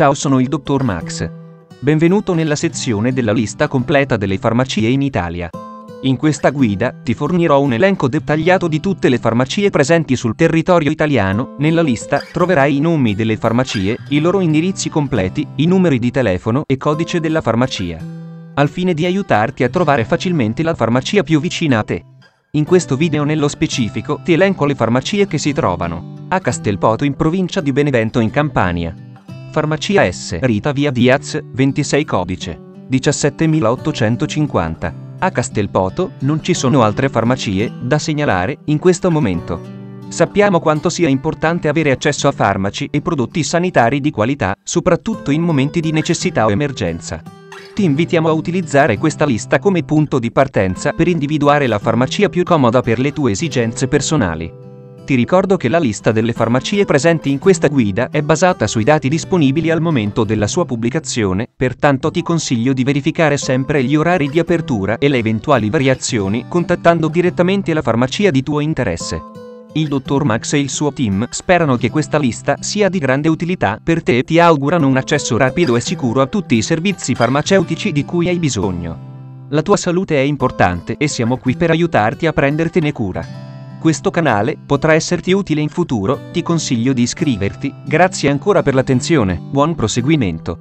Ciao sono il dottor Max. Benvenuto nella sezione della lista completa delle farmacie in Italia. In questa guida ti fornirò un elenco dettagliato di tutte le farmacie presenti sul territorio italiano. Nella lista troverai i nomi delle farmacie, i loro indirizzi completi, i numeri di telefono e codice della farmacia. Al fine di aiutarti a trovare facilmente la farmacia più vicina a te. In questo video nello specifico ti elenco le farmacie che si trovano a Castelpoto in provincia di Benevento in Campania. Farmacia S. Rita via Diaz, 26 codice 17850. A Castelpoto non ci sono altre farmacie da segnalare in questo momento. Sappiamo quanto sia importante avere accesso a farmaci e prodotti sanitari di qualità, soprattutto in momenti di necessità o emergenza. Ti invitiamo a utilizzare questa lista come punto di partenza per individuare la farmacia più comoda per le tue esigenze personali. Ti ricordo che la lista delle farmacie presenti in questa guida è basata sui dati disponibili al momento della sua pubblicazione, pertanto ti consiglio di verificare sempre gli orari di apertura e le eventuali variazioni contattando direttamente la farmacia di tuo interesse. Il dottor Max e il suo team sperano che questa lista sia di grande utilità per te e ti augurano un accesso rapido e sicuro a tutti i servizi farmaceutici di cui hai bisogno. La tua salute è importante e siamo qui per aiutarti a prendertene cura. Questo canale potrà esserti utile in futuro, ti consiglio di iscriverti, grazie ancora per l'attenzione, buon proseguimento.